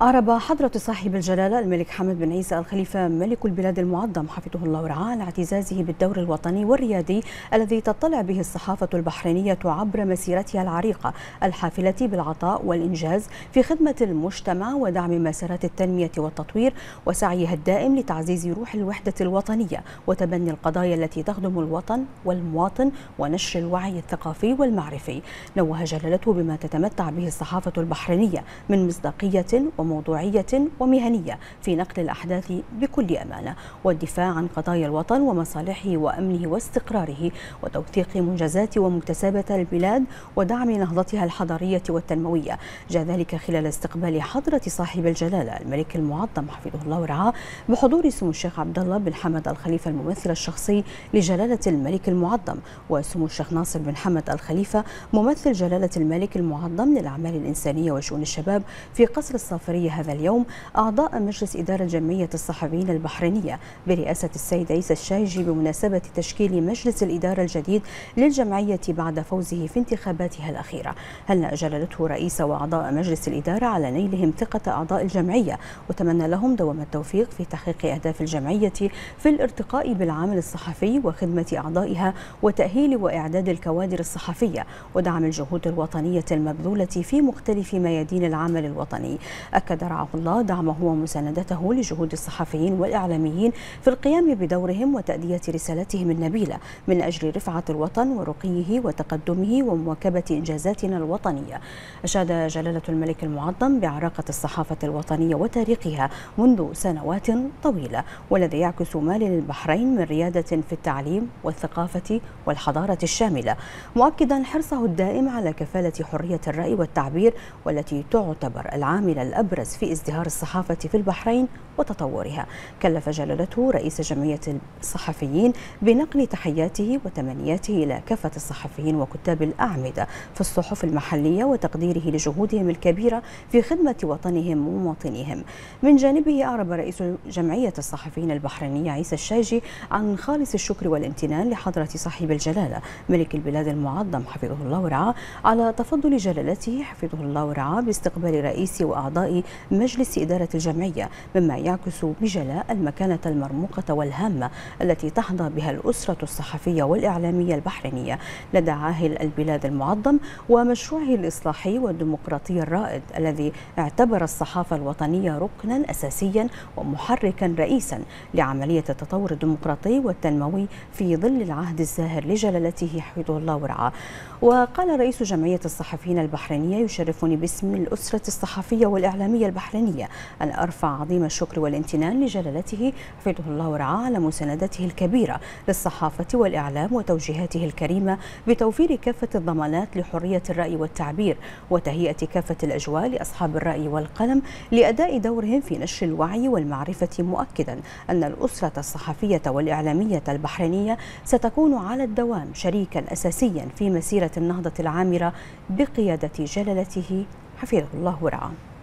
أعرب حضرة صاحب الجلالة الملك حمد بن عيسى الخليفة ملك البلاد المعظم حفظه الله ورعاه على اعتزازه بالدور الوطني والريادي الذي تطلع به الصحافة البحرينية عبر مسيرتها العريقة الحافلة بالعطاء والإنجاز في خدمة المجتمع ودعم مسارات التنمية والتطوير وسعيها الدائم لتعزيز روح الوحدة الوطنية وتبني القضايا التي تخدم الوطن والمواطن ونشر الوعي الثقافي والمعرفي. نوه جلالته بما تتمتع به الصحافة البحرينية من مصداقية وموضوعية ومهنية في نقل الأحداث بكل أمانة والدفاع عن قضايا الوطن ومصالحه وأمنه واستقراره وتوثيق منجزات ومكتسبات البلاد ودعم نهضتها الحضارية والتنموية. جاء ذلك خلال استقبال حضرة صاحب الجلالة الملك المعظم حفظه الله ورعاه بحضور سمو الشيخ عبد الله بن حمد الخليفة الممثل الشخصي لجلالة الملك المعظم وسمو الشيخ ناصر بن حمد الخليفة ممثل جلالة الملك المعظم للأعمال الإنسانية وشؤون الشباب في قصر الصافري السفرية هذا اليوم أعضاء مجلس إدارة جمعية الصحفيين البحرينية برئاسة السيد عيسى الشايجي بمناسبة تشكيل مجلس الإدارة الجديد للجمعية بعد فوزه في انتخاباتها الأخيرة. هنأ جلالته رئيس وأعضاء مجلس الإدارة على نيلهم ثقة أعضاء الجمعية؟ وتمنى لهم دوام التوفيق في تحقيق أهداف الجمعية في الارتقاء بالعمل الصحفي وخدمة أعضائها وتأهيل وإعداد الكوادر الصحفية ودعم الجهود الوطنية المبذولة في مختلف ميادين العمل الوطني. أكد رعاه الله دعمه ومساندته لجهود الصحفيين والإعلاميين في القيام بدورهم وتأدية رسالتهم النبيلة من أجل رفعة الوطن ورقيه وتقدمه ومواكبة إنجازاتنا الوطنية. أشاد جلالة الملك المعظم بعراقة الصحافة الوطنية وتاريخها منذ سنوات طويلة والذي يعكس ما للبحرين من ريادة في التعليم والثقافة والحضارة الشاملة. مؤكدا حرصه الدائم على كفالة حرية الرأي والتعبير والتي تعتبر العامل الأبرز أبرز في ازدهار الصحافة في البحرين وتطورها. كلف جلالته رئيس جمعية الصحفيين بنقل تحياته وتمنياته إلى كافة الصحفيين وكتاب الأعمدة في الصحف المحلية وتقديره لجهودهم الكبيرة في خدمة وطنهم ومواطنيهم. من جانبه أعرب رئيس جمعية الصحفيين البحرينية عيسى الشاجي عن خالص الشكر والامتنان لحضرة صاحب الجلالة ملك البلاد المعظم حفظه الله ورعاه على تفضل جلالته حفظه الله ورعاه باستقبال رئيس وأعضاء مجلس إدارة الجمعية مما يعكس بجلاء المكانة المرموقة والهامة التي تحظى بها الأسرة الصحفية والإعلامية البحرينية. لدى عاهل البلاد المعظم ومشروعه الإصلاحي والديمقراطي الرائد الذي اعتبر الصحافة الوطنية ركنا أساسيا ومحركا رئيسا لعملية التطور الديمقراطي والتنموي في ظل العهد الزاهر لجلالته حفظه الله ورعاه. وقال رئيس جمعية الصحفيين البحرينية يشرفني باسم الأسرة الصحفية والإعلامية البحرينية. أن أرفع عظيم الشكر والامتنان لجلالته حفظه الله ورعاه على مساندته الكبيرة للصحافة والإعلام وتوجيهاته الكريمة بتوفير كافة الضمانات لحرية الرأي والتعبير وتهيئة كافة الأجواء لأصحاب الرأي والقلم لأداء دورهم في نشر الوعي والمعرفة مؤكدا أن الأسرة الصحفية والإعلامية البحرينية ستكون على الدوام شريكا أساسيا في مسيرة النهضة العامرة بقيادة جلالته حفظه الله ورعاه.